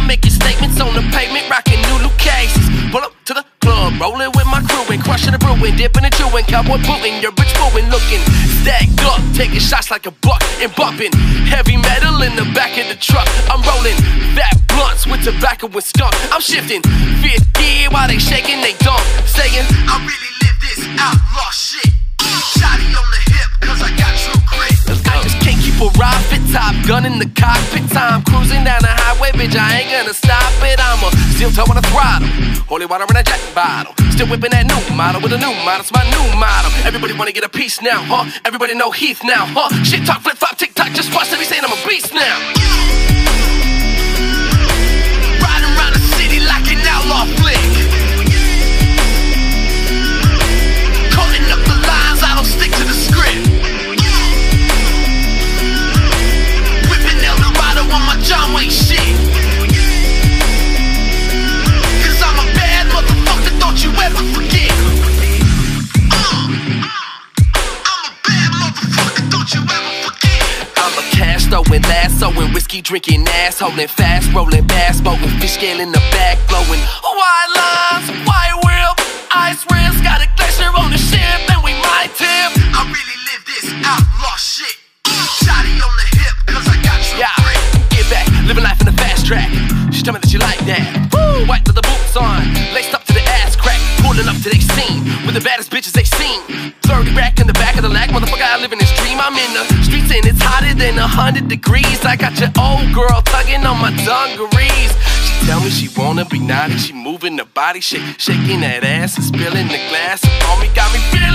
I'm making statements on the pavement, rocking new Luccheses. Pull up to the club, rolling with my crew and crushing the brewing, dipping and chewing, cowboy booting, your bitch booing, looking stacked up, taking shots like a buck and bumping. Heavy metal in the back of the truck. I'm rolling fat blunts with tobacco and skunk. I'm shifting fifth gear while they shaking they dump, saying I really live this outlaw shit. Gun in the cockpit time. Cruising down the highway, bitch, I ain't gonna stop it. I'm a steel toe on a throttle. Holy water in a jet bottle. Still whipping that new model with a new model. It's my new model. Everybody wanna get a piece now, huh? Everybody know Heath now, huh? Shit talk, flip flop, tick tock. Just watch me saying I'm a beast now. Throwing, lassoing, whiskey drinking, ass holding, fast rolling, bass smoking, fish scale in the back blowing. White lines, white wheel, ice rims, got a glacier on the ship, and we might tip. I really live this outlaw shit. Shotty on the hip, cause I got you. Yeah, get back, living life in the fast track. She tell me that you like that. Woo! White leather boots on, laced up to the ass crack, pulling up to their scene hotter than a hundred degrees. I got your old girl tugging on my dungarees. She tell me she wanna be naughty, she moving the body, shake, shaking that ass and spilling the glass on me. Got me filling